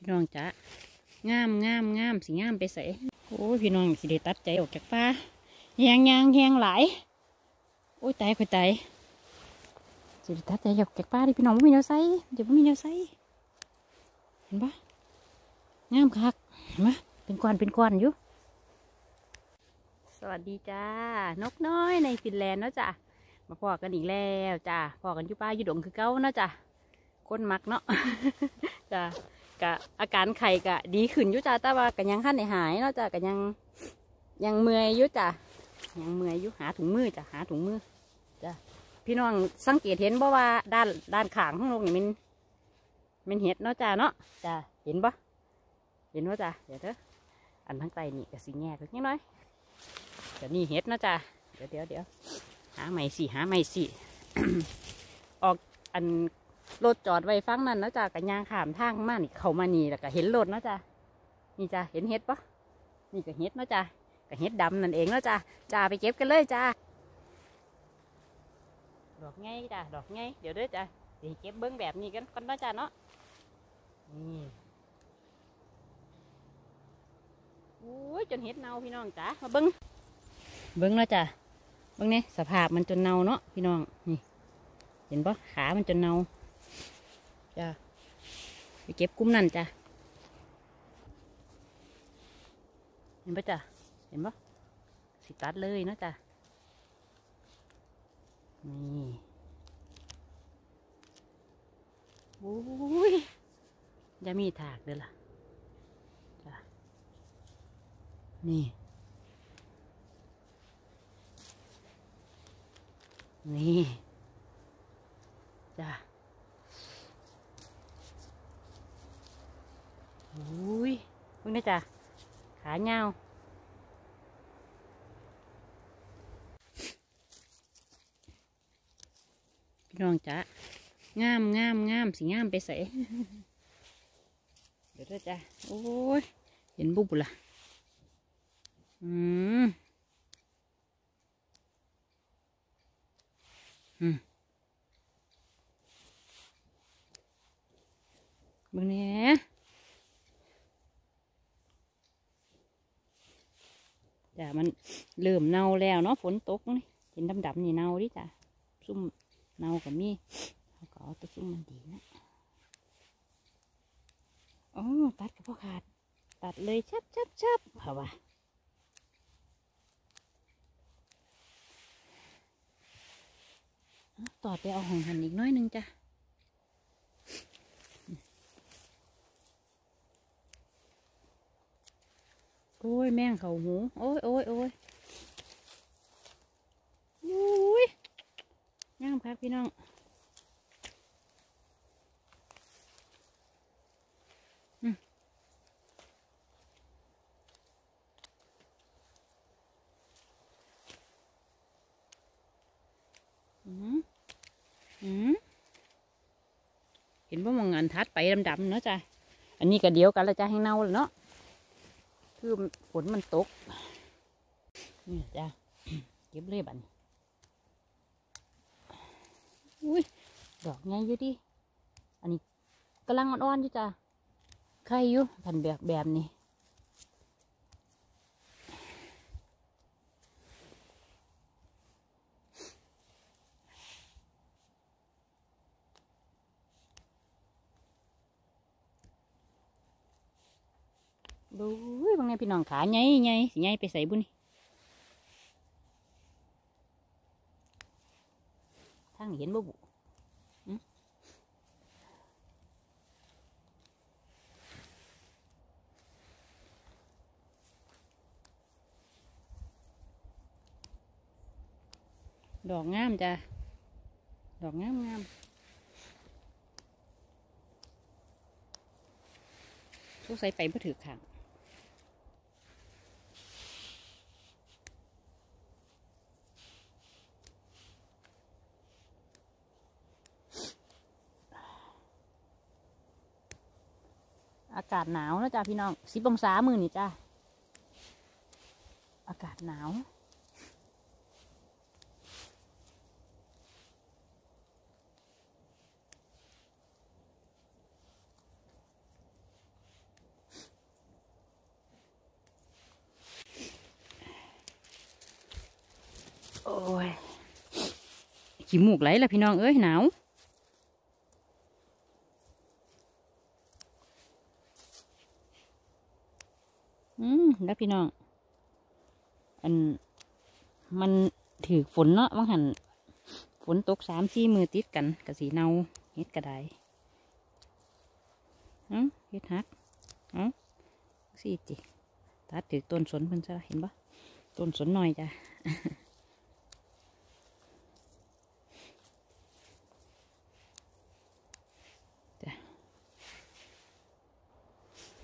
พี่น้องจ้ะงามงามงามสิงามไปใส่โอ้พี่น้องสิได้ตัดใจออกจากป่าแหงยางแหงหลายโอ้ยตายค่อยตายสิได้ตัดใจออกจากป่าดิพี่น้องไม่มีแนวใส่เดี๋ยวไม่มีแนวใส่เห็นปะงามคักเห็นปะเป็นก้อนเป็นก้อนอยู่ สวัสดีจ้านกน้อยในฟินแลนด์เนาะจ้ะมาพอกันอีกแล้วจ้าพอกันอยู่ป่าอยู่ดงคือเก้าเนาะจ้ะคนมักเนาะจ้ะ กะอาการไข่กะ ดีขึ้นยู่จ้าแต่ว่าก็ยังขั้นในหายเนาะจ้ะก็ยังยังเมื่อยยู่จ้ะยังเมื่อยยู่หาถุงมือจ้ะหาถุงมือจ้ะพี่น้องสังเกตเห็นบ่ว่าด้านด้านขางของนกนี่มันมันเห็ดเนาะจ้าเนาะจ้ะเห็นปะเห็นว่าจ้ะเดี๋ยวเถอะอันทั้งไตนี่ก็สิแง่เล็กน้อยเดี๋ยวนี่เห็ดเนาะจ๊ะเดี๋ยวเดี๋ยวเดี๋ยวหาใหม่สิหาใหม่สิออกอัน รถจอดไว้ฟังนั่นนะจ๊ะกับยางขามทางมานี่เขามานี่แล้วก็เห็นรถนะจ๊ะนี่จ้ะเห็นเห็ดปะนี่ก็เห็ดนะจ๊ะก็เห็ดดำนั่นเองนะจ๊ะจ้าไปเก็บกันเลยจ้าดอกไงจ้ะดอกไงเดี๋ยวด้อจ้ะเดี๋ยวเก็บเบิ้องแบบนี้กันก่อนนะจ๊ะเนาะนี่โอ้ยจนเห็ดเน่าพี่น้องจ้ามาเบิ้งเบิ้งแล้วจ้ะเบิ้งเนี่ยสภาพมันจนเน่าเนาะพี่น้องนี่ เห็นปะขามันจนเน่า จ้ะไปเก็บกุ้มนั่นจ้ะเห็นปะจ้ะเห็นปะสิตัดเลยเนาะจ้ะนี่โอ้ยจะมีถากเด้อล่ะจ้ะนี่ นี่ จ้ะ อุ้ยเพิ่งได้จ้ะขาเงาวพี่น้องจ้ะงามงามงามสิงามไปใส่เดี๋ยวเด้อจ้ะโอ้ยเห็นบุบละอืมอืมเบิ่งแหน่จ้ะมันเริ่มเน่าแล้วเนาะฝนตกนี่เห็นดำๆนี่เน่าดิจ้ะซุ่มเน่ากับมีเขาก็เอาตัวซุ่มมันดีนะโอ้ตัดกับพ่อขาด ตัดเลยชับชับชับเอาวะต่อไปเอาของหันอีกน้อยนึงจ้ะ โอ้ยแม่งเขาหูโอ้ยโอ้ยโอ้ยอุ้ยย่างพักพี่น้องอืมอืมเห็นว่ามองอันทัดไปดำๆเนาะจ้ะ อันนี้ก็เดียวกันล้วจ้ะให้เน่าเลยเนาะ คือฝนมันตก นี่จ้ะเก็บเลยบันอุ้ยดอกไงอยู่ดิ อันนี้กำลังอ่อนๆอยู่จ้ะไข่อยู่พันแบบแบบนี้ ดูบางใน พี่น้องขาใหญ่ใหญ่สิใหญ่ไปใส่บุญทางเห็นบ่บุอื้อดอกงามจ้ะ ดอกงามงามสงสัยไปบ่ถือขาง อากาศหนาวนะจ้าพี่น้องสิบองศามือนี่จ้าอากาศหนาว โอ้ยขี้มูกไหลละพี่น้องเอ้ยหนาว พี่น้อง อันมันถือฝนเนาะบางหันฝนตกสามสี่มือติดกันกะสีเนาเฮ็ดกระไดเอ้าเฮ็ดฮักเอ้าสี่จิตัดถือต้นสนเพิ่นซะเห็นปะต้นสนหน่อยจ้ะ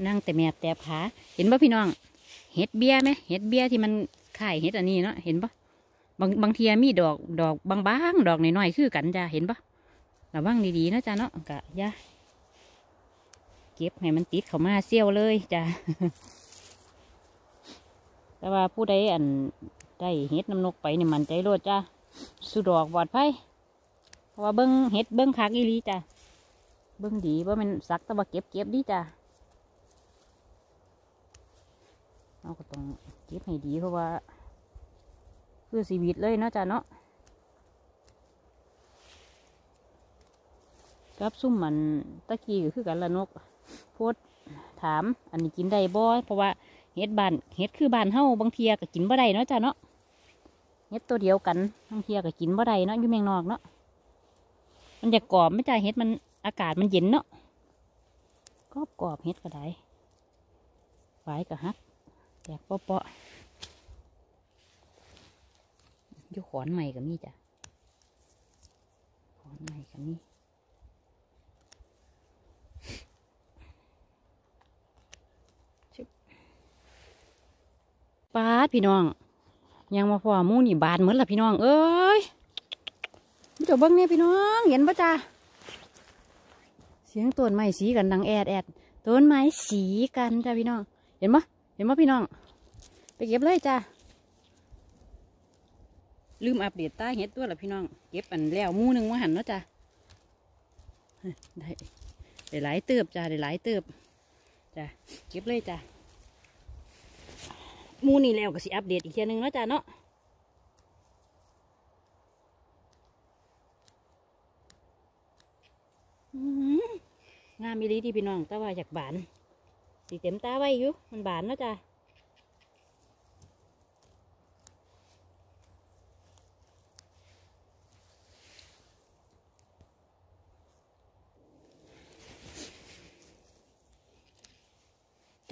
นั่งแต่แมบแต่ผาเห็นปะพี่น้อง เห็ดเบี้ยไหมเห็ดเบี้ยที่มันข่ายเห็ดอันนี้เนาะเห็นปะบางบางทีมีดอกดอกบางๆดอกน้อยๆคือกันจ้ะเห็นปะระวังดีๆนะจ้ะเนาะกะยาเก็บให้มันติดเข้ามาเซี่ยวเลยจ้ะแต่ว่าผู้ใดอันได้เห็ดน้ำนกไปเนี่ยมันใจโลดจ้ะสุดอกปลอดภัยเพราะว่าเบิ้งเห็ดเบิ้งคักอีลีจ้ะเบิ้งดีว่ามันสักแต่ว่าเก็บเก็บดีจ้ะ เราก็ต้องเก็บให้ดีเพราะว่าเพื่อชีวิตเลยเนาะจ้ะเนาะกับซุ่มมันตะกี้ก็คือกันละนกโพดถาม อันนี้กินได้บ่เพราะว่าเห็ดบานเห็ดคือบานเฮาบางเทียก็กินบ่ได้เนาะจ้ะเนาะเห็ดตัวเดียวกันบางเทียก็กินบ่ได้เนาะอยู่เมืองนอกเนาะมันจะกรอบไม่จ้ะเห็ดมันอากาศมันเย็นเนาะกรอบกรอบเห็ดก็ได้หวายก็ฮัก แตกเปาะๆอยู่ขอนใหม่กับมีจ้ะ ขอนใหม่กับมีชึบปาดพี่น้อง ยังมาพอมูนี่บานเหมือนละพี่น้อง เอ้ยมันจะเบิ้งเนี่ยพี่น้อง เห็นปะจ้าเสียงต้นไม้สีกันดังแอดแอดต้นไม้สีกันจ้าพี่น้อง เห็นปะ เห็นปะพี่น้อง ไปเก็บเลยจ้าลืมอัปเดตใต้เห็ดตัวละพี่น้อง เก็บอันแล้วมูหนึ่งมาหันเนาะจ้าได้ได้หลายเติบจ้าได้หลายเติบจ้าเก็บเลยจ้ามูนี่แล้วก็สิอัปเดตอีกเทียนึงเนาะจ้าเนาะอื้องามมีลีที่พี่น้องแต่ว่าอยากบาน สีเต็มตาไว้อยู่มันบานเนาะจ้ะ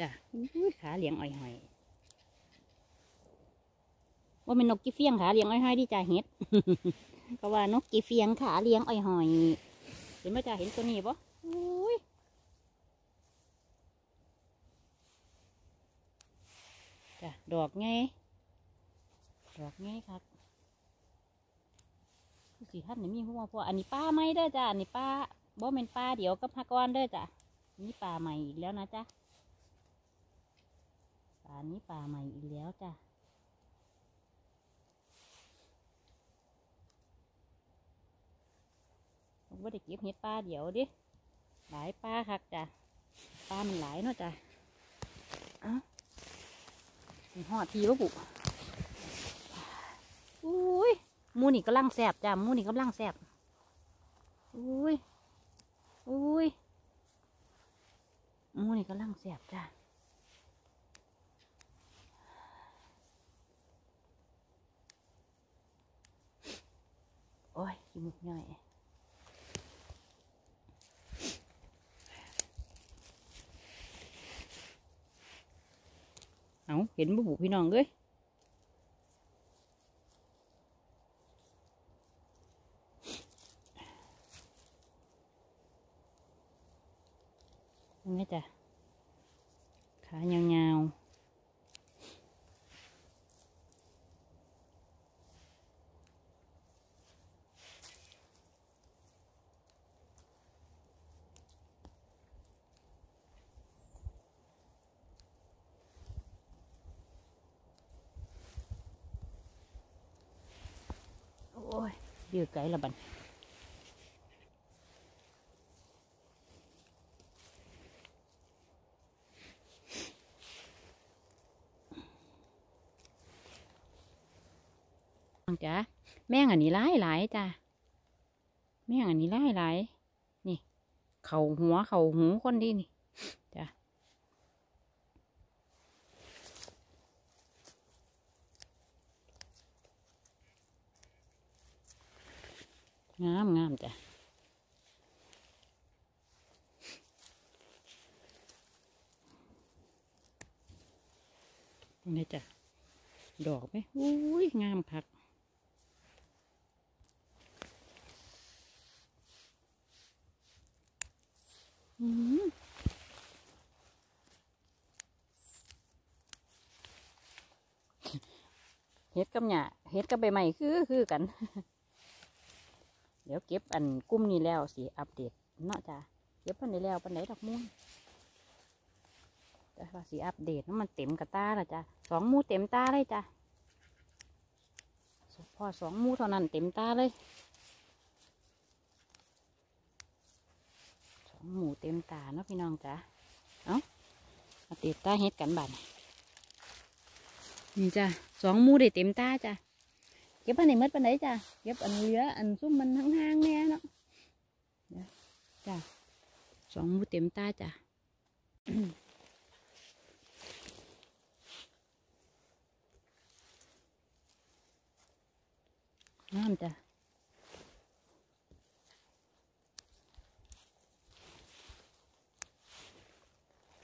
จ้ะอุ้ยขาเหลียงอ่อยหอยว่าเป็นนกกีเฟียงขาเหลียงอ่อยหอยดีจ้ะเฮ็ดเพราะว่านกกีเฟียงขาเหลียงอ่อยหอย เห็นไหมจ้ะเห็นตัวนี้ปะอุ้ย จ้ะดอกไงดอกไงครับคือสีท่านนี่มีหัวพออันนี้ป้าไม่เด้อจ้ะอันนี้ป้าบ่เป็นป้าเดี๋ยวกับพักกอนเด้อจ้ะนี่ป่าใหม่อีกแล้วนะจ๊ะป่านี้ป่าใหม่อีกแล้วจ้ะผมว่าได้เก็บเห็ดป้าเดี๋ยวดิหลายป้าคักจ้ะป้ามันหลายเนาะจ้ะอ้า หอดทีวะบุอุ้ยมูนี่กำลังแสบจ้ะมูนี่กำลังแสบอุ้ยอุ้ยมูนี่กำลังแสบจ้ะโอ้ยขี้มุกย่อย เอาเห็นบุบุพี่น้องเอ้ยยังไงจ้ะขายาวๆโอ้ ยืดไกลละบันจ้ะแม่งอันนี้หลายหลายจ้ะม่งอันนี้หลายหลายนี่ เข่าหัวเข่าหูคนดีนี่จ้ะ งามงามจ้ะนี่จ้ะ ดอกไหมอุ้ย งามคักอืมเฮ็ดกับหญ้าเฮ็ดกับใบไม้คือคือกัน เดี๋ยวเก็บอันกุ้มนี้แล้วสิอัปเดตเนาะจ้ะเก็บปันนี้แล้วปันไหนดอกม่วงแต่ว่าสิอัปเดตน้ำมันเต็มกระตาละจ้ะสองมูเต็มตาเลยจ้ะพอสองมูเท่านั้นเต็มตาเลยสองมูเต็มตาเนาะพี่น้องจ้ะเอามาติดตาเฮ็ดกันบัดนี้นี่จ้ะสองมูได้เต็มตาจ้ะ เก็บอันไหนหมดปันไหนจ้ะเก็บอันเหลืออันซุ่มมันห่างๆเนี่ยเนาะเดี๋ยวจ้ะสองหมูเต็มตาจ้ะน้ำจ้ะ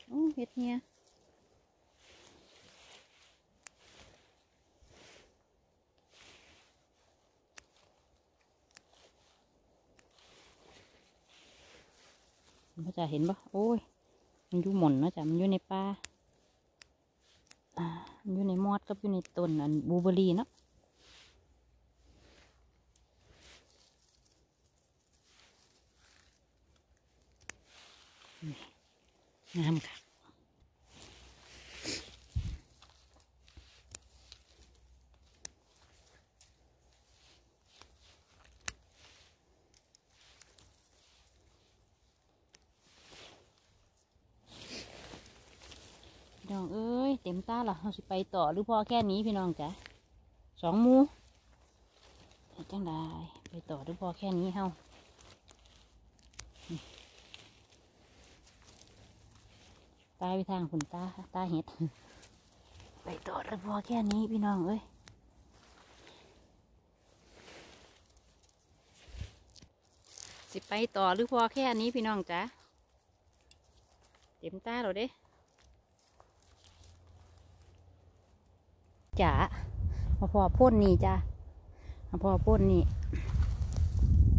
โอ้เห็ดเนี่ย เขาจะเห็นปะโอ้ย มันอยู่หม่นนะจ๊ะมันอยู่ในป่าอ่ามันอยู่ในมอดกับอยู่ในต้นอันบูเบอร์รี่เนาะงามค่ะพี่น้องเอ้ย เต็มตา ละเราสิไปต่อหรือพอแค่นี้พี่น้องจ้ะสองมูจังได้ไปต่อหรือพอแค่นี้เฮาตายไปทางขุนตาตาเห็ด ไปต่อแล้วพอแค่นี้พี่น้องเอ้ยสิไปต่อหรือพอแค่นี้พี่น้องจ้ะเต็มตาเราเด้ จ๋ามาพอพ่นนี่จ้ะมาพอพ่นนี่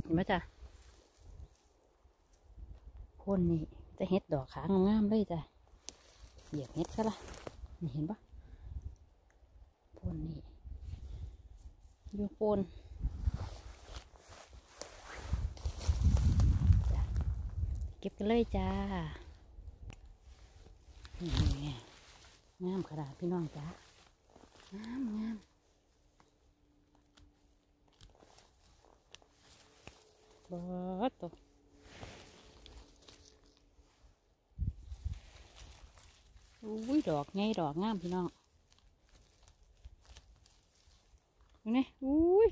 เห็นไหมจ้ะพ่นนี่จะเห็ดดอกขางงามๆเลยจ้ะเหยียบเม็ดซะละนี่เห็นปะโพนนี่อยู่นเก็บกันเลยจ้า นี่ไงงามขนาดพี่น้องจ้า งามงามบอตอุ้ยดอกไงดอกงามพี่น้องเห็นไหมอุ้ย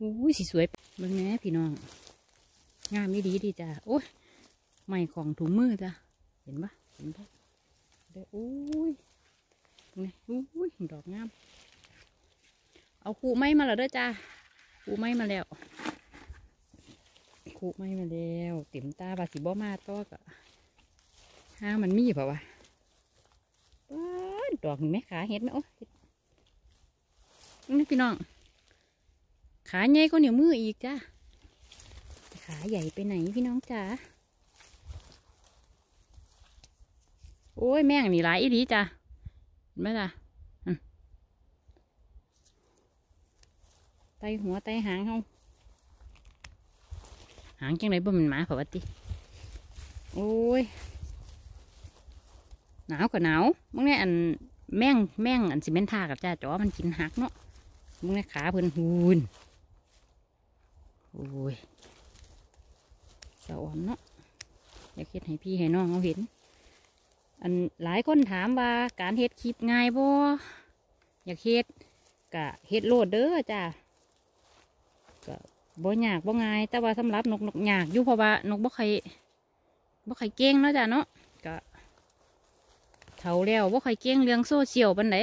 อุ้ยสีสวยเบิ่งแหน่พี่น้อง งามไม่ดีดีจ้ะโอ้ยใหม่ของถุงมือจ้ะเห็นปะเห็นปะเด้ออุ้ย นไหมอุ้ยดอกงาม เอาคูไม้มาแล้วเด้อจ้าคูไม้มาแล้วคูไม้มาแล้วเต็มตาบาสิบ่มาต่อก็ห้างมันมีเปล่าวะดอกนี่ไหมขาเห็ดไหมโอ้ยนี่พี่น้อง ขาใหญ่ก็เหนียวมืออีกจ้าขาใหญ่ไปไหนพี่น้องจ๋าโอ้ยแม่งนี่หลายอีดีจ้ะเห็น ไหมจ้ะไตหัวไตหางเขาหางจังไรบ่มันหมาเปล่าวติโอ้ยหนาวกับหนาวมึงเนี่ยอันแม่งแม่งอันสิเมนทากับจ้าจ๋อมันกินหักเนาะมึงเนี่ยขาเพิ่นหูนโอ้ยสะอ่อนเนาะอยากเฮ็ดให้พี่ให้น้องเอาเห็น อันหลายคนถามว่าการเฮ็ดคลิปง่ายบ่อยากเฮ็ดกะเฮ็ดโลดเด้อจ้ากะบ่ยากบ่ง่าย แต่ว่าสำหรับนกนกยากอยู่เพราะว่านกบ่ค่อยบ่ค่อยเก่งเนาะจ้ะเนาะก็เฒ่าแล้วบ่ค่อยเก่งเรื่องโซเชียลปานใด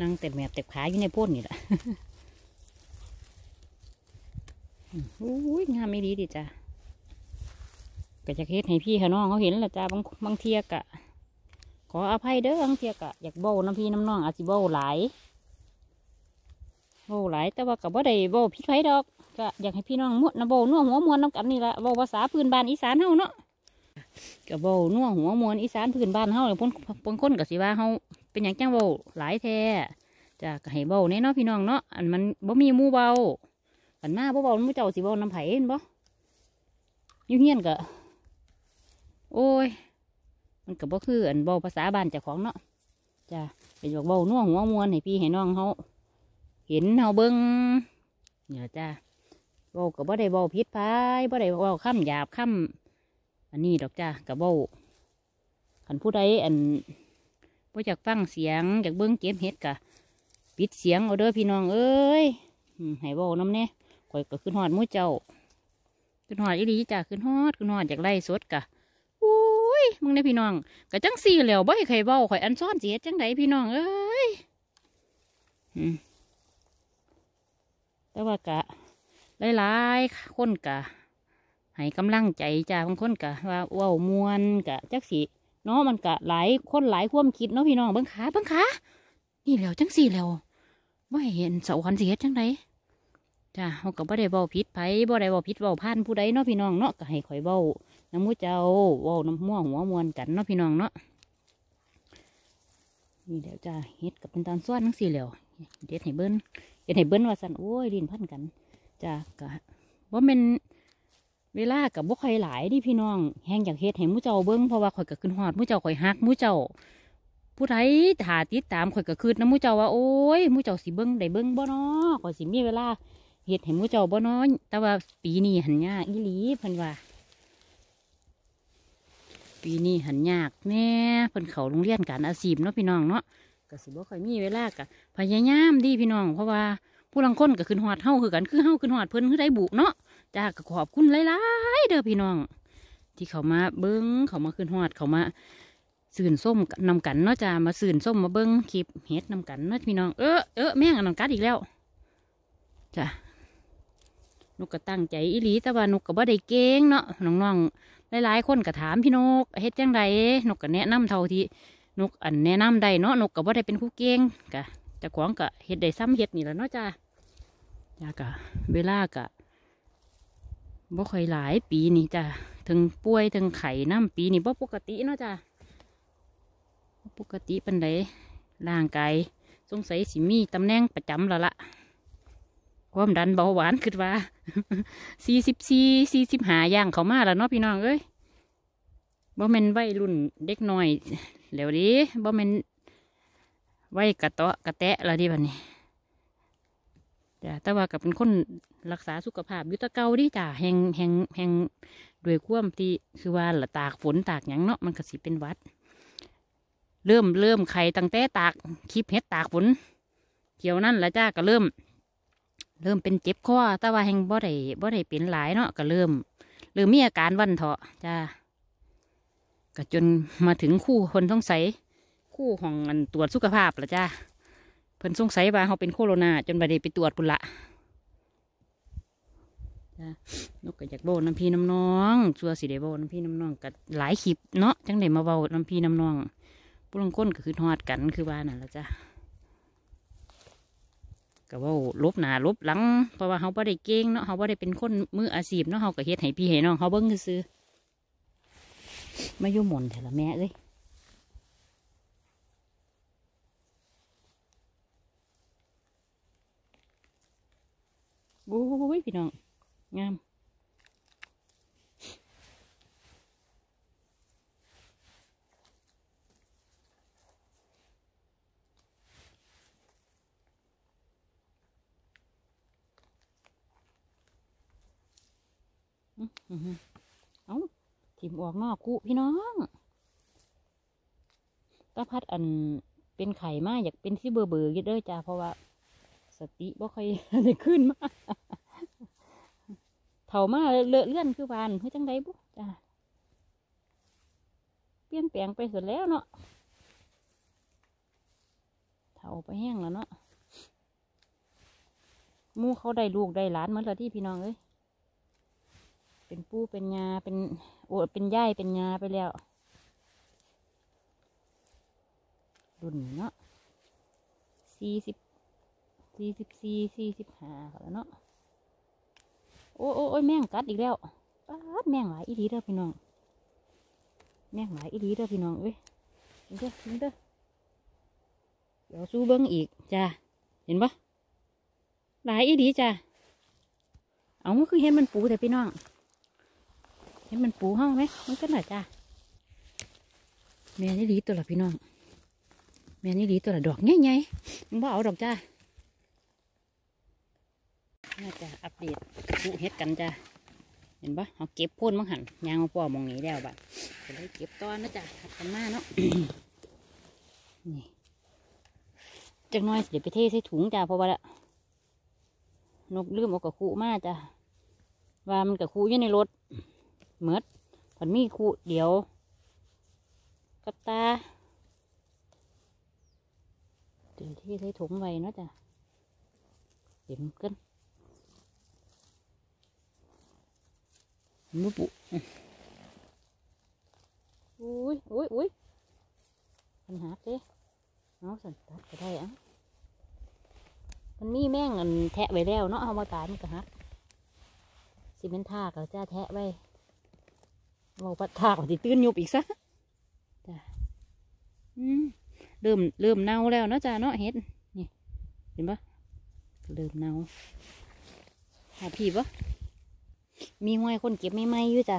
นั่งเต็มแมบเต็มขาอยู่ในพ่นนี่แหละอุ้ยงามไม่ดีดิจ้ะ ก็จะเฮ็ดให้พี่ให้น้องเขาเห็นแหละจ้ะบางบางเทียกะ ขออภัยเด้อบางเทียกะอยากเบ้น้ำพี่น้ำน้องอาจสิเบ้หลายเบ้หลายแต่ว่ากับว่าได้เบ้พิษไผดอกก็อยากให้พี่น้องมวดนะเบ้นัวหัวมวนน้ำกันนี่ละเบ้ภาษาพื้นบ้านอีสานเฮาเนาะก็เบ้นัวหัวมวนอีสานพื้นบ้านเฮาเลยพ้นพ้นคนกับสิว่าเฮาเป็นอย่างจังเบ้หลายแท้จะก็ให้เบ้าแน่เนาะพี่น้องเนาะอันมันบ่มีมูเบาอันมาบ่เบ้ามูเจ้าสิเบ้าน้ำไผเห็นบ่ยุ่งเฮียนก็ โอ้ย มันก็บ่คืออันเบาภาษาบ้านเจ้าของเนาะจ้ะไปบอกเบานัวหัวมวนให้พี่ให้น้องเขาเห็นเขาเบิ้งเนี่ยจ้ะเบาก็บ่ได้เบาพิษพายบ่ได้เบาคำหยาบคำอันนี้ดอกจ้ะกับเบาขันผู้ใดอันบ่อยากฟังเสียงอยากเบิ้งเก็บเห็ดกะปิดเสียงเอาเด้อพี่น้องเอ้ยให้เบาน้ำเนี่ยข่อยก็ขึ้นหอดมู่เจ้าขึ้นหอดอีหลีจ้ะขึ้นหอดขึ้นหอดจากไล่สดกะ อุ้ยมึงเนี่ยพี่น้องก็จังสี่แล้วบ่ให้ใครเว้าข่อยอันซ้อนเสียจังไดพี่น้องเอ้ยแต่ว่ากะหลายๆคนกะให้กำลังใจจ้าบางคนกะว่าว้ามวนกะจักสิเนาะมันกะหลายคนหลายความคิดเนาะพี่น้องบิ่งขาบิ่งขานี่แล้วจังสี่แล้วบ่ให้เห็นเสาคันเสียจังไดจ้าเขาก็บ่ได้เว้าผิดไผบ่ได้เว้าผิดเว้าพลาดผู้ใดเนาะพี่น้องเนาะก็ให้ข่อยเว้า น้ำมูเจ้าว้าน้ำม่วงหัวมวนกันเนาะพี่น้องเนาะนี่เดี๋ยวจ้าเฮ็ดกับเป็นตอนส่วนทั้งสี่แล้วเด็ดให้เบิ้นเด็ดให้เบิ้นว่าสันโอ้ยดินพันกันจ้ากะว่าเป็นเวลากับบ่ค่อยหลายดิพี่น้องแห้งอยากเฮ็ดให้มูเจ้าเบิ้งเพราะว่าข่อยก็ขึ้นฮอดมูเจ้าข่อยฮักมูเจ้า ผู้ใดถ่าติดตามข่อยก็คืดนะหมูเจ้าว่าโอ้ยมูเจ้าสิเบิ้งได้เบิ้งบ่เนาะข่อยสิมีเวลาเฮ็ดให้มูเจ้าบ่เนาะแต่ว่าปีนี้หันยากอีหลีเพิ่นว่า ปีนี้หันยากแน่เพิ่นเขาโรงเรียนการอาชีพเนาะพี่น้องเนาะก็สิบ่ค่อยมีเวลากะพยายามดีพี่น้อง เพราะว่าผู้ลังคนก็ขึ้นหอดเฮาคือกันคือเฮาขึ้นหอดเพิ่นคือได้บุเนาะจ้าก็ขอบคุณหลายๆเด้อพี่น้อง ที่เขามาเบิ้งเขามาขึ้นหอดเขามาสื่นส้มนำกันเนาะจ้ามาสื่นส้มมาเบิ้งคลิปเฮ็ดนำกันเนาะพี่น้องเออเออแม่งอันนั้นกัดอีกแล้วจ้านกก็ตั้งใจอีหลีแต่ว่านกก็บ่ได้เก่งเนาะน้องๆ หลายๆ คนก็ถามพี่นกเฮ็ดจังไดนกก็แนะนำเท่าที่นกอันแนะนำได้เนาะนกก็บ่ได้เป็นผู้เก่งกะจะของก็เฮ็ดได้ซ้ำเฮ็ดนี่แหละเนาะจ้าจ้ากะเวลากะบ่ค่อยหลายปีนี่จ้าถึงป่วยถึงไข้น้ำปีนี่บ่ปกติเนาะจ้าบ่ปกติปานใดร่างกายสงสัยสิมีตำแหน่งประจำแล้วละ ความดันเบาหวานคิดว่าสี่สิบสี่สี่สิบหาย่างเขามาแล้วเนาะพี่น้องเอ้ยบ่แม่นวัยรุ่นเด็กน้อยแล้วดิบ่แม่นวัยกระเตาะกระแตะแล้วดิบัดนี้จ้ะแต่ว่าก็เป็นคนรักษาสุขภาพยู่แตะเก่าดิจ้ะแหงแหงแหงด้วยความที่คือว่าละตากฝนตากหยังเนาะมันก็สิเป็นวัด เริ่มเริ่มไข่ตั้งแต่ตากคลิปเฮ็ดตากฝนเกี่ยวนั่นละจ้าก็เริ่ม เริ่มเป็นเจ็บคอแต่ว่าแหงบ่ได้บ่ได้เป็นหลายเนาะก็เริ่มเริ่มมีอาการวันเถาะจ้าก็จนมาถึงคู่คนสงสัยคู่ของอันตรวจสุขภาพละจ้าเพิ่นสงสัยว่าเขาเป็นโคโรนาจนไปได้ไปตรวจปุละจ้านกก็อยากโบน้ำพี่น้ำน้องชัวสิได้โบน้ำพี่น้ำน้องก็หลายคลิปเนาะจังได้มาเบาน้ำพี่น้ำน้องผู้ลางคนก็คือทอดกันคือว่านั่นละจ้า ก็ว่าลบหนาลบหลังเพราะว่าเขาบ่ได้เก่งเนาะเขาบ่ได้เป็นคนมืออาชีพเนาะเขาก็เฮ็ดให้พี่ให้น้องเขาเบิ้งซื้อไมายุ่หม่นแถละแม่เอ้ยโอ้ยพี่น้องงาม เอาถิ่มออกนอกกุพี่น้องตาพัดอันเป็นไข่มากอยากเป็นที่เบอร์เบอร์อยึดเด้อจ้าเพราะว่า สติบ่ค่อยได้ขึ้นมากเถ่ามาเลอะเลื่อนคือวานเฮ้ยจังไดบุ๊จ้าเปลี่ยนแปลงไปสุดแล้วเนาะเถ่าไปแห้งแล้วเนาะมู่เขาได้ลูกได้หลานเหมือนเราที่พี่น้องเอ้ย เป็นปูเป็นยาเป็นโอ้เป็นย่ายเป็นยาไปแล้วรุ่นเนาะสี่สิบสี่สิบสี่สี่สิบห้าแล้วเนาะโอ้โอ้โอ้ยแม่งกัดอีกแล้วปาดแม่งหลายอีหลีเด้อพี่น้อง แม่งหลายอีหลีเด้อพี่น้องเอ้ยเห็นเด้อเห็นเด้อเดี๋ยวสู้เบิ้งอีกจ้าเห็นปะหลายอีหลีจ้าเอามันคือเห็นมันปูแต่พี่น้อง เห็นมันปูห้องไหมมันก็หน่อยจ้าแม่นี่หลีตัวละพี่น้องแม่นี่หลีตัวละดอกใหญ่ๆมึงบ่เอาดอกจ้าน่าจะอัปเดตปลูกเฮ็ดกันจ้ะเห็นปะเอาเก็บพ่นมังหันยางมาปอมองนี้แล้วบัดจะได้เก็บตอนนะจ๊ะขัดกันมาเนาะนี่จักน้อยสเดี๋ยวไปเทใส่ถุงจ้ะเพราะว่าละนกลืมเอากระคูมาจ้ะว่ามันกระคูอยู่ในรถ เหมือดผันมีคูเดี๋ยวกับตาเดี๋ยวเทใส่ถุงไว้เนาะจ้ะเดี๋ยวมันกันมุบุอุ้ยอุ้ยอุ้ยปัญหาเด้เอาสันตัดก็ได้อะมันมีแม่งอันแทะไว้แล้วเนาะเอามาตายมันก็หักสิเป็นทากแล้วจ้าแทะไว้ เราปัดทากว่าสิตื้นยุบอีกซะจ้าอืมเริ่มเริ่มเน่าแล้วเนาะจ้าเนาะเห็ดนี่เห็นปะเริ่มเน่าหาพี่ปะมีห้อยคนเก็บไม่ไหมอยู่จ้ะ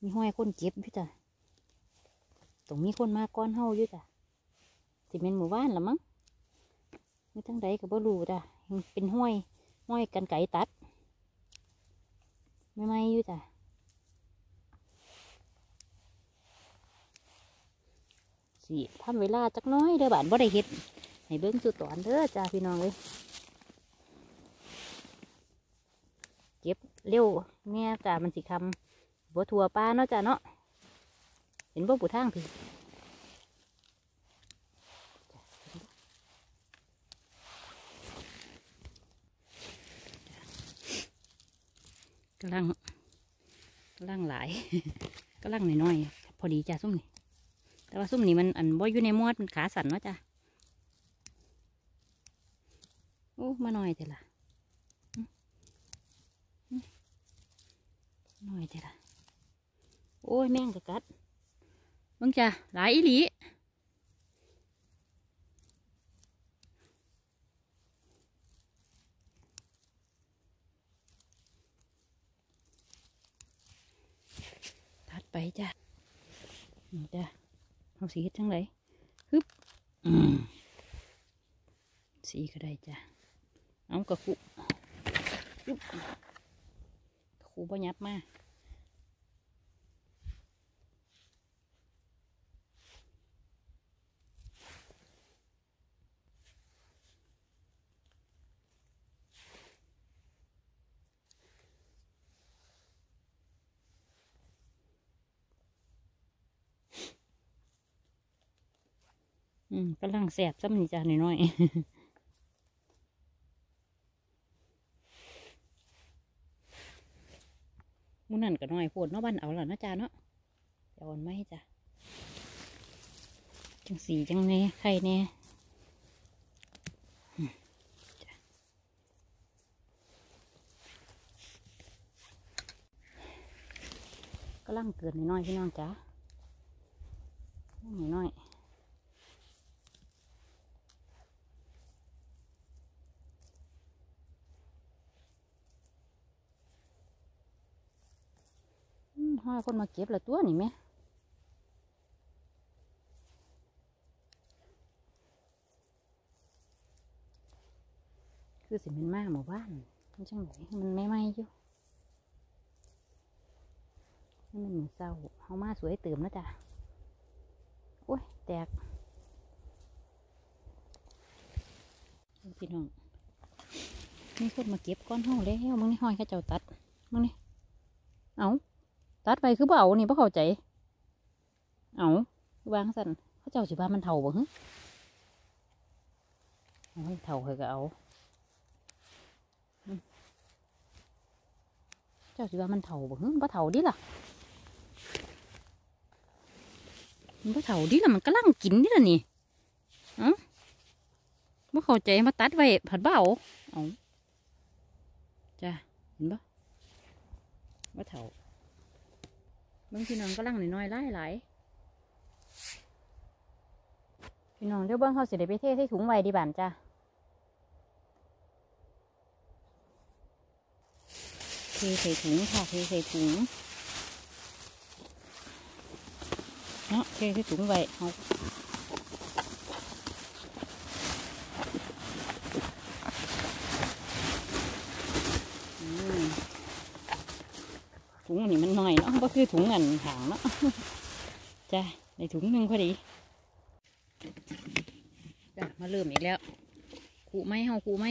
มีห้อยคนเก็บอยู่จ้ะต้องมีคนมาก้อนเฮาอยู่จ้ะสิเป็นหมู่บ้านละมั้งไม่ทั้งใดก็บ่รู้จ้ะเป็นห้อยห้อยกันไก่ตัด ไม่ไหมอยู่จ้ะ สิทำเวลาจักน้อยเด้อบานบ่ได้เฮ็ดให้เบิ้งสุดตอนเด้อจ้าพี่น้องเลยเก็บเร็วแม่จ้ามันสิคำบัวทัวป้าเนาะจ้าเนาะเห็นบ่ปูทางพี่กำลังกำลังหลายกำลังน้อยๆพอดีจ้าซุ่มนี่ แต่ว่าซุ่มนี่มันอันบ่อยู่ในมอดมันขาสั่นเนาะจ้ะโอ้มาหน่อยเถอะล่ะหน่อยเถอะล่ะโอ้ยแม่งกะกัดมึงจ้ะหลายอีหลีตัดไปจ้ะนี่จ้ะเอา สีเฮ็ดจังไรฮึบอืมสีก็ได้จ้ะเอากระคุฮึบครูบ่ยับมา อืมกำลังแสบซ้ำนี่จ้าหน่อยๆมุนั่นก็น้อยโพดเนาะบ้านเอาล้วเนาะจ้าเนาะแต่อ่อนไม่จ้ะจังสีจังแน่ไข่แน่อืมจ้ะกำลังเกิดน้อยพี่น้องจ้าน้อย ห้อยคนมาเก็บละตัวนี่แม่คือสิเป็นมากหมู่บ้านมันจังไหนมันไม่ไหมอยู่นี่มันเหมือนเศร้าเอามาสวยเติมนะจ๊ะโอ้ย แตกพี่น้องมีคนมาเก็บก้อนห้องแล้วมึงนี่ห้อยเข้าเจ้าตัดมึงนี่เอา ตัดไปคือเบานี่พ่เข้าใจ เอาวางสั่นเขาเจ้าสิบ้ามันเท่าบ่ฮึเอามันเท่าเคยก็เอาอืมเจ้าสิบ้ามันเท่าบ่ฮึบ่เท่าดิล่ะมันบ่เท่าดิล่ะมันกำลังกินดิล่ะนี่เอ้าบ่เข้าใจมาตัดไว้ผัดเบาเอาจ้ะเห็นบ่บ่เท่า บางพี่น้องก็ลังน้อยๆไล่หลายพี่น้องเดี๋ยวเบิ้งเขาสิได้ไปเทใส่ถุงไว้ดีบ้านจ้ะเทใส่ถุงค่ะเทใส่ถุงเนาะเทใส่ถุงไว้เอาอืม ถุงอันนี้มันน้อยเนาะก็คือถุงอันหางเนาะจ้ะในถุงหนึ่งพอดีจ้ะมาเริ่มอีกแล้วคูไหมเฮาคูไหม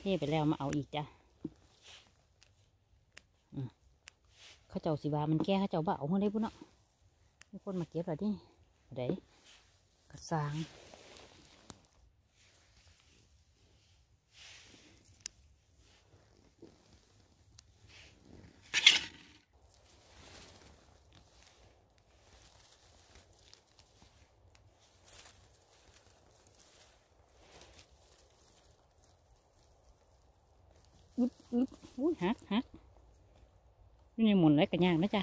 เทไปแล้วมาเอาอีกจ้ะอืมเขาเจ้าสิบามันแก่เขาเจ้าบ่เอาเฮาได้พุ่นเนาะมีคนมาเก็บแล้วดิเด้กระซัง อึบอึบอุ้ยหักหักนี่ในหมุนไรกันยากนะจ๊ะ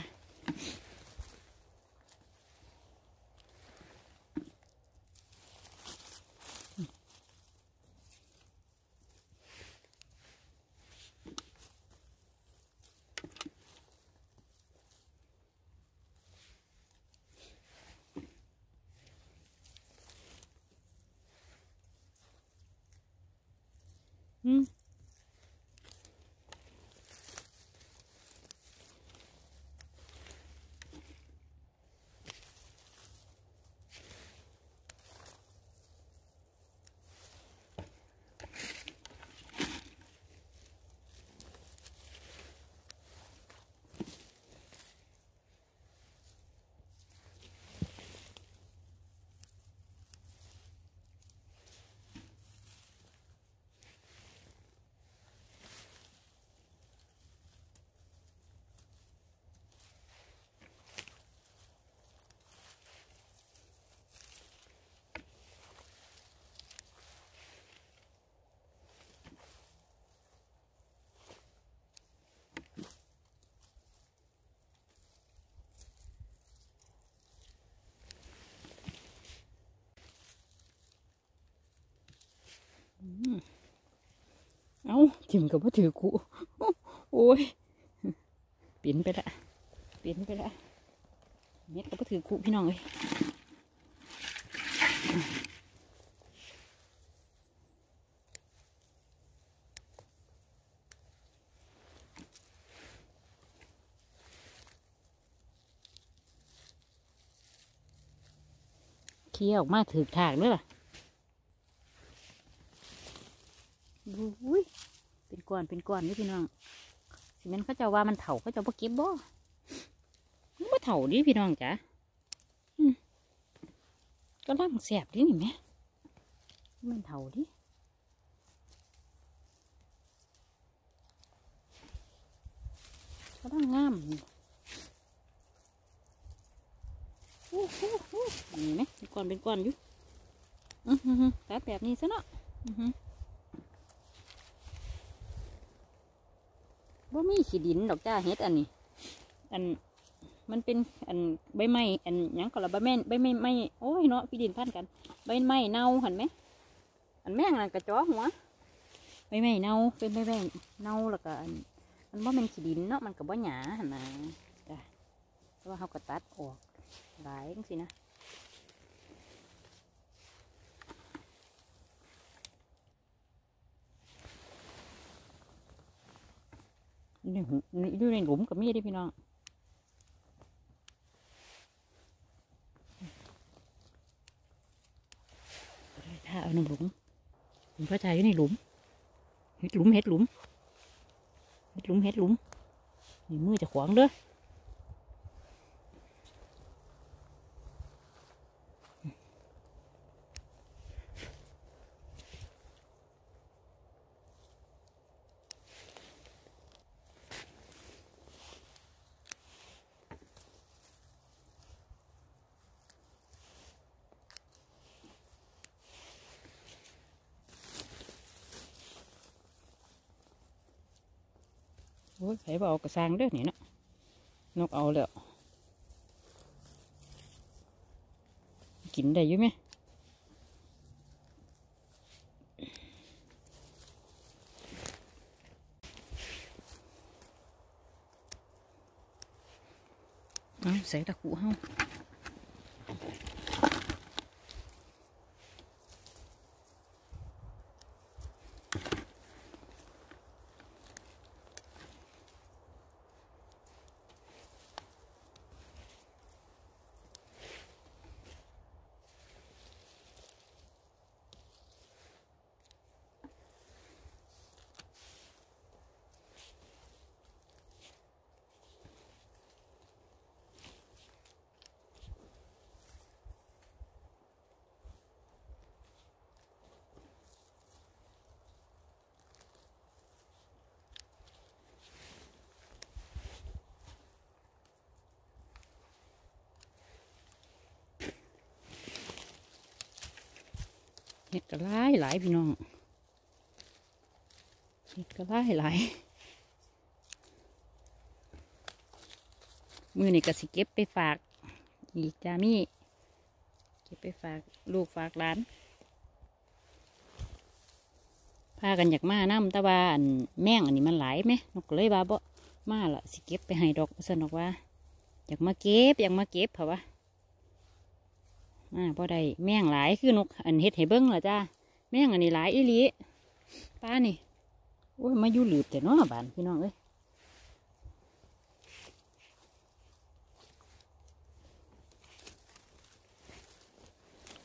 อืม เอาจิ้มกับว่าถือกูโอ้ยเปลี่ยนไปละเปลี่ยนไปละเม็ดกับว่าถือกูพี่น้องเลยเคี้ยวออกมาถือถากด้วยล่ะ อุ้ยเป็น ก้อนเป็นก้อนนี่พี่น้องสิแมันเขาจะว่ามันเถาเขาจะบ่เก็บบ่มันบ่เถาดิพี่น้องจ้ะก็ร่างแสบดินี่แหมมันเถาดิก็ร่างงามนี่โอ้หู้นี่ไหมเป็นก้อนเป็นก้อนอยู่อือหือตัดแบบนี้ซะเนาะอือ หือว่ามีขี้ดินดอกจ้าเฮ็ดอันนี้ อันมันเป็นอันใบไม้อันยังก็ละใบไม้ใบไม้ไม้โอ้ยเนาะพี่ดินพันกัน ใบไม้เน่าเหันไหมอันแม่งนั่นกระจอหัวใบไม้เน่าเป็นใบไม้เน่าแล้วก็อันมันว่ามันขี้ดินเนาะมันกับว่าหยาหันนะจ้ะว่าเขาก็ตัดออกหลายจังสินะ ในหูอยู่ในหลุมกับมีด้พี่น้องถ้าเอาในหลุมผมพระชายอยู่ในหลุมเห็ดหลุมเห็ดหลุมเห็ดหลุมเห็ดหลุมนี่มือจะขวางเด้อ อ้ยไผบ่เอากระซังเด้อนี่เนาะนกเอาแล้วกินได้อยู่ไหมเอาใส่ตะกุเฮา เห็ดกระไล่หลายพี่น้องเห็ดกระไล่หลายมือนี่ก็สิเก็บไปฝากอีกจามี่เก็บไปฝากลูกฝากหลานพากันอยากมาน้ำตะวาอันแม่งอันนี้มันหลายไหมนกเลยว่าบ่มาละสิเก็บไปให้ดอกสนอกว่า อยากมาเก็บอยากมาเก็บเพราะว่า อ่าพอได้แม่งหลายคือนกอันเฮ็ดให้เบิ้งเหรอจ้าแม่งอันนี้หลายอีหลีป้านี่โอ้ยมาอยู่หลืบแต่น้อบ้านพี่น้องเอ้ย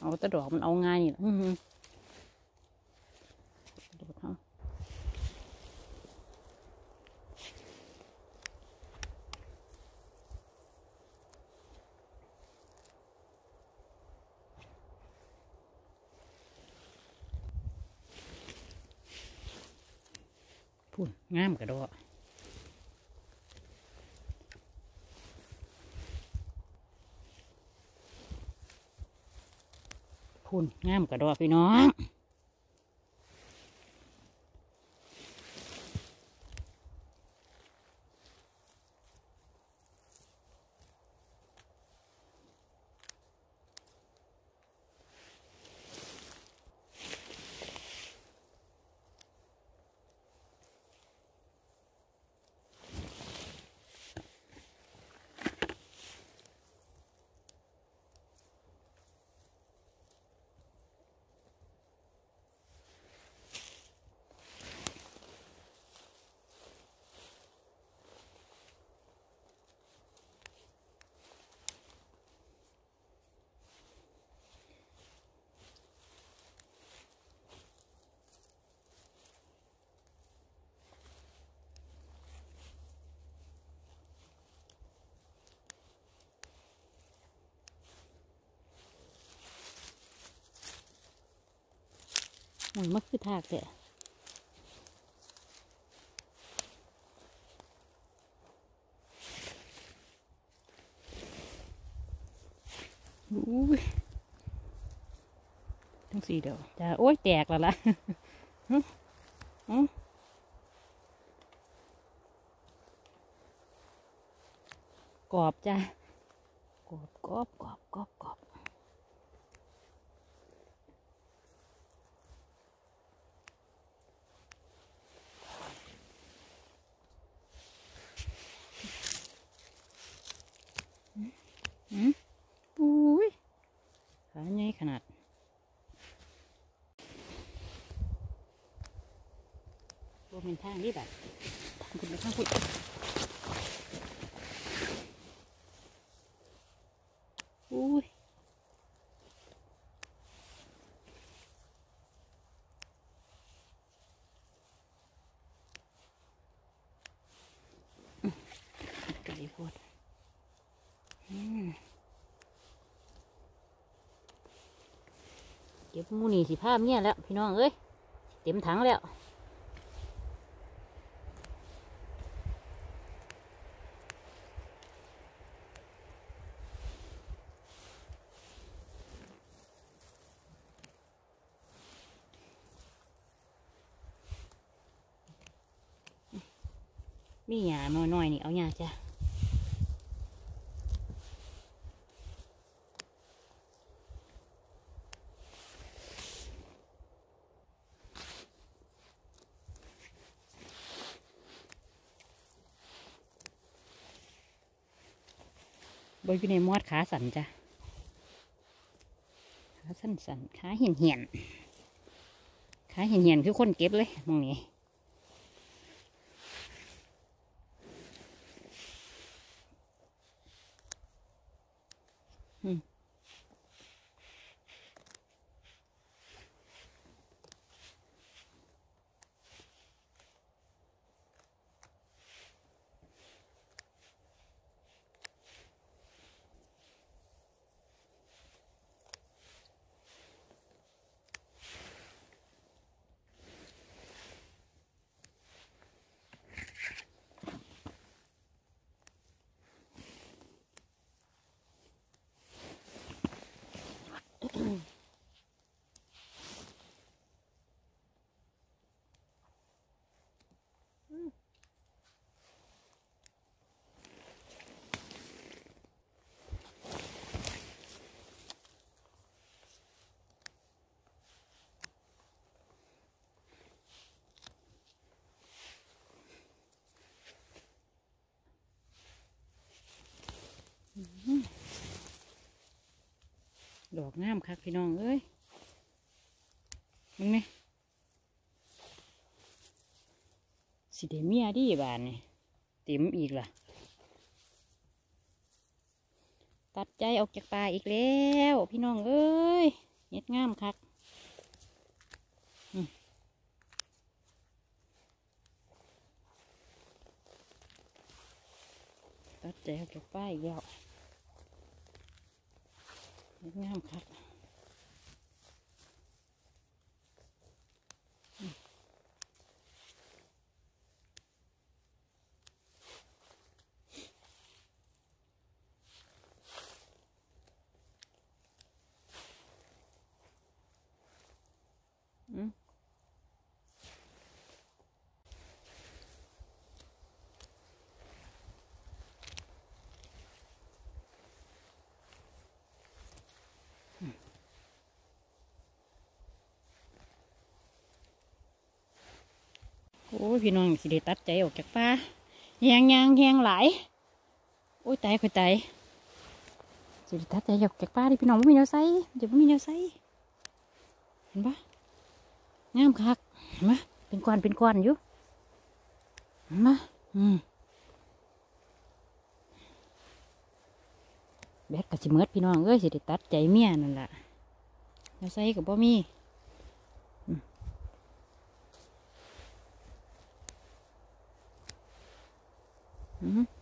เอาตะดอกมันเอาง่ายนี่ล่ะอื้อหือโดดเอา พุ่นงามกระโดดพุ่นงามกระโดดพี่น้อง โอ้ยมันคือทากแต่อุ้ยทั้งสี่เดียวจ้าโอ้ยแตกแล้วล่ะหึหึกรอบจ้ากรอบกรอบกรอบกรอบกรอบ อืมอุ้ย ขาใหญ่ขนาดรวมเป็นทางนี่แบบทางคุณไปทางคุณอุ้ย โพดอืมเก็บห มูนี่สิภาพเนี่ยแล้ว พี่น้องเอ้ยเต็มถังแล้วมีหยาหน้อยๆนี่เอาหยาจ้ะ บอยู่ในมอดขาสันจ้ะขาสันสันขาเหี่ยนเหี่ยนขาเหี่ยนเหี่ยนคือคนเก็บเลยมองนี้ ดอกงามคักพี่น้องเอ้ยมึงไหมสิเดเมียดีบานนี่เต็มอีกล่ะ ตัดใจออกจากป่าอีกแล้ว พี่น้องเอ้ยเน็ดงามคักตัดใจออกจากป่าอีกแล้ว งามครับอืม โอ้ยพี่น้องสิได้ตัดใจออกจากป่าแหงยางแหงหลายโอ้ยตายค่อยตายสิได้ตัดใจออกจากป่าดิพี่น้องไม่มีแนวใส่เดี๋ยวไม่มีแนวใส่เห็นปะงามคักเห็นปะเป็นก้อนเป็นก้อนอยู่เห็นปะอืมแบดกับสิเมิดพี่น้องเอ้ยสิได้ตัดใจเมียนั่นแหละแนวใส่กับบ่มี อืม